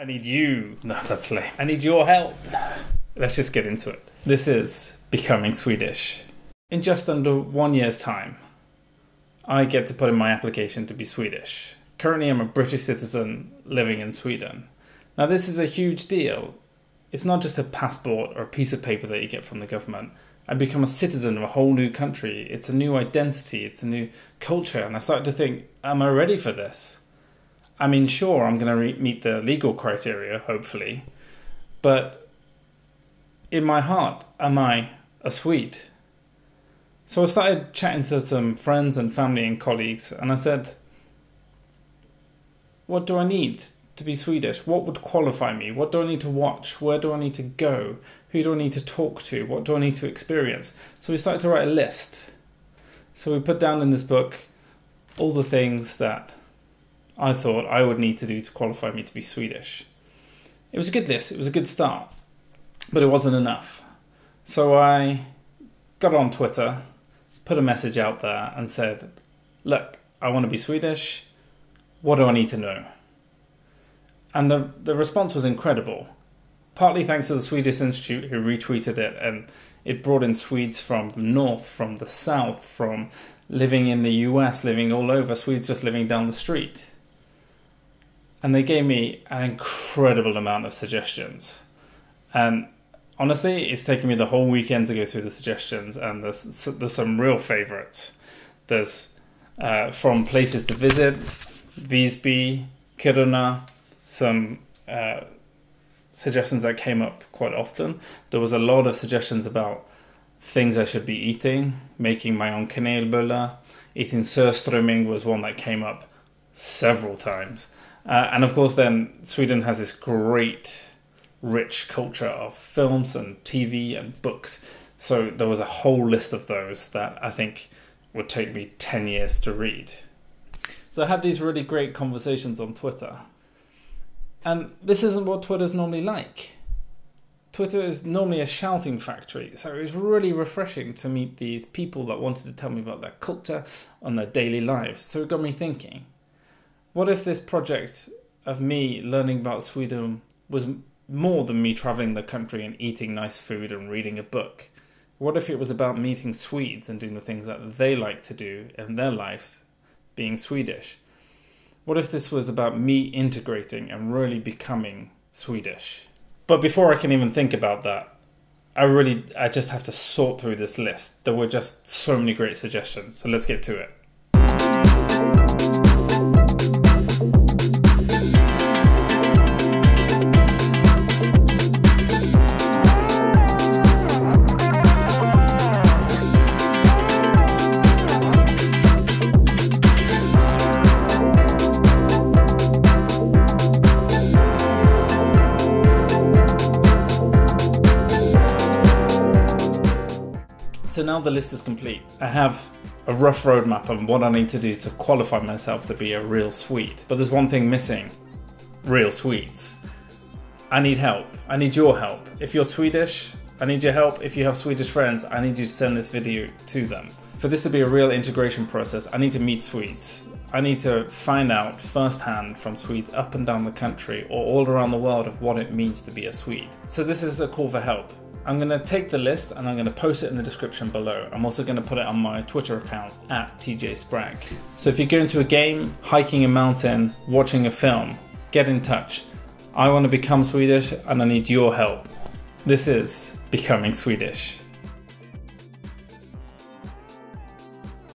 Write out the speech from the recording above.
I need you. No, that's lame. I need your help. Let's just get into it. This is Becoming Swedish. In just under one year's time, I get to put in my application to be Swedish. Currently, I'm a British citizen living in Sweden. Now, this is a huge deal. It's not just a passport or a piece of paper that you get from the government. I become a citizen of a whole new country. It's a new identity, it's a new culture. And I started to think, am I ready for this? I mean, sure, I'm going to re- meet the legal criteria, hopefully. But in my heart, am I a Swede? So I started chatting to some friends and family and colleagues, and I said, What do I need to be Swedish? What would qualify me? What do I need to watch? Where do I need to go? Who do I need to talk to? What do I need to experience? So we started to write a list. So we put down in this book all the things that I thought I would need to do to qualify me to be Swedish. It was a good list, it was a good start, but it wasn't enough. So I got on Twitter, put a message out there, and said, Look, I want to be Swedish. What do I need to know? And the, the response was incredible. Partly thanks to the Swedish Institute who retweeted it, and it brought in Swedes from the north, from the south, from living in the US, living all over, Swedes just living down the street. And they gave me an incredible amount of suggestions. And honestly, it's taken me the whole weekend to go through the suggestions, and there's, there's some real favorites. There's uh, from places to visit, Visby, Kiruna, some uh, suggestions that came up quite often. There was a lot of suggestions about things I should be eating, making my own kanelbulle, eating surströmming was one that came up several times. Uh, and of course, then Sweden has this great, rich culture of films and TV and books. So there was a whole list of those that I think would take me 10 years to read. So I had these really great conversations on Twitter. And this isn't what Twitter's normally like. Twitter is normally a shouting factory, so it was really refreshing to meet these people that wanted to tell me about their culture and their daily lives. So it got me thinking what if this project of me learning about Sweden was more than me traveling the country and eating nice food and reading a book? What if it was about meeting Swedes and doing the things that they like to do in their lives, being Swedish? What if this was about me integrating and really becoming Swedish? But before I can even think about that, I really I just have to sort through this list. There were just so many great suggestions. So let's get to it. So now the list is complete. I have a rough roadmap on what I need to do to qualify myself to be a real Swede. But there's one thing missing real Swedes. I need help. I need your help. If you're Swedish, I need your help. If you have Swedish friends, I need you to send this video to them. For this to be a real integration process, I need to meet Swedes. I need to find out firsthand from Swedes up and down the country or all around the world of what it means to be a Swede. So this is a call for help. I'm going to take the list and I'm going to post it in the description below. I'm also going to put it on my Twitter account at TJ Spragg. So if you're going to a game, hiking a mountain, watching a film, get in touch. I want to become Swedish and I need your help. This is Becoming Swedish.